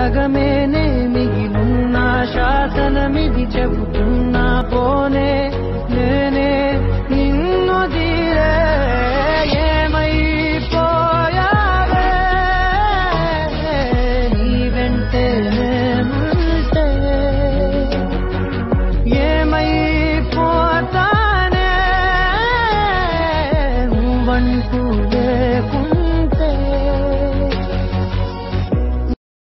సగమేనే మిగిలున్న శాసనమిది చెబుతున్నా పోనే నేనే నిన్ను తీరే ఏమైపోయావే? నీ వెంటే నేనుంటే ఏమైపోతానే? నువ్వంటూ